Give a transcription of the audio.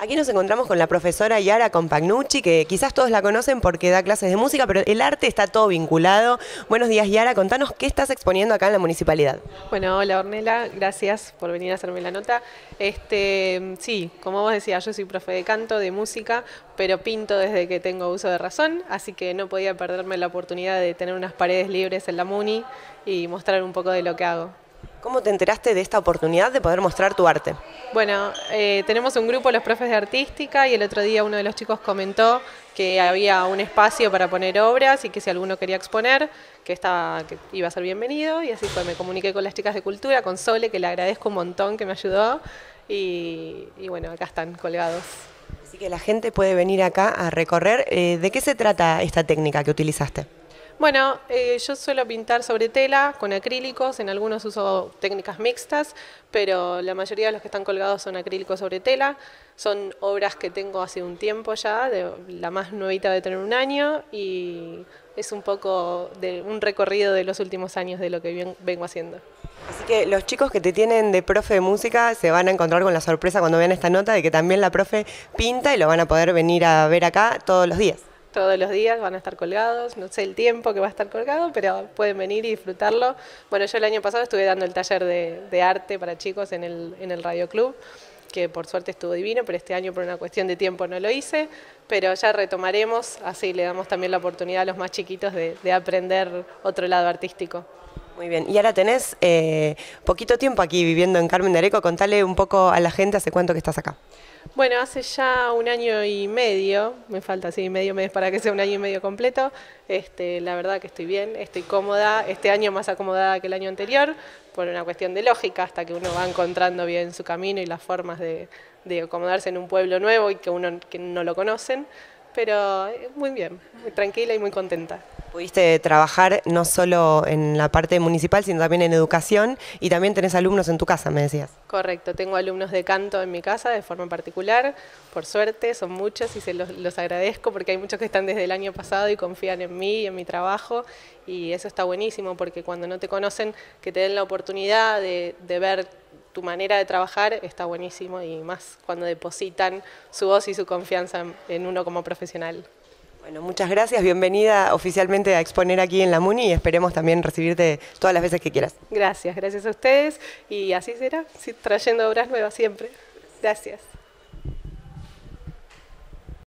Aquí nos encontramos con la profesora Yara Compagnucci, que quizás todos la conocen porque da clases de música, pero el arte está todo vinculado. Buenos días, Yara. Contanos qué estás exponiendo acá en la municipalidad. Bueno, hola Ornella, gracias por venir a hacerme la nota. Este, sí, como vos decías, yo soy profe de canto, de música, pero pinto desde que tengo uso de razón, así que no podía perderme la oportunidad de tener unas paredes libres en la MUNI y mostrar un poco de lo que hago. ¿Cómo te enteraste de esta oportunidad de poder mostrar tu arte? Bueno, eh, tenemos un grupo, los profes de artística, y el otro día uno de los chicos comentó que había un espacio para poner obras y que si alguno quería exponer, que, estaba, que iba a ser bienvenido. Y así fue, me comuniqué con las chicas de cultura, con Sole, que le agradezco un montón que me ayudó. Y, bueno, acá están colgados. Así que la gente puede venir acá a recorrer. Eh, ¿De qué se trata esta técnica que utilizaste? Bueno, eh, yo suelo pintar sobre tela con acrílicos, en algunos uso técnicas mixtas, pero la mayoría de los que están colgados son acrílicos sobre tela. Son obras que tengo hace un tiempo ya, de, la más nuevita de tener un año y es un poco de un recorrido de los últimos años de lo que vengo haciendo. Así que los chicos que te tienen de profe de música se van a encontrar con la sorpresa cuando vean esta nota de que también la profe pinta y lo van a poder venir a ver acá todos los días todos los días van a estar colgados, no sé el tiempo que va a estar colgado, pero pueden venir y disfrutarlo. Bueno, yo el año pasado estuve dando el taller de, arte para chicos en el, en el Radio Club, que por suerte estuvo divino, pero este año por una cuestión de tiempo no lo hice, pero ya retomaremos, así le damos también la oportunidad a los más chiquitos de, aprender otro lado artístico. Muy bien, y ahora tenés eh, poquito tiempo aquí viviendo en Carmen de Areco, contale un poco a la gente hace cuánto que estás acá. Bueno, hace ya un año y medio, me falta así medio mes para que sea un año y medio completo. Este, la verdad que estoy bien, estoy cómoda, este año más acomodada que el año anterior, por una cuestión de lógica, hasta que uno va encontrando bien su camino y las formas de, de acomodarse en un pueblo nuevo y que uno que no lo conocen. Pero eh, muy bien, muy tranquila y muy contenta. Pudiste trabajar no solo en la parte municipal, sino también en educación y también tenés alumnos en tu casa, me decías. Correcto, tengo alumnos de canto en mi casa de forma particular, por suerte, son muchos y se los, agradezco porque hay muchos que están desde el año pasado y confían en mí y en mi trabajo y eso está buenísimo porque cuando no te conocen, que te den la oportunidad de, de ver tu manera de trabajar está buenísimo y más cuando depositan su voz y su confianza en uno como profesional. Bueno, muchas gracias, bienvenida oficialmente a exponer aquí en la MUNI y esperemos también recibirte todas las veces que quieras. Gracias, gracias a ustedes y así será, trayendo obras nuevas siempre. Gracias.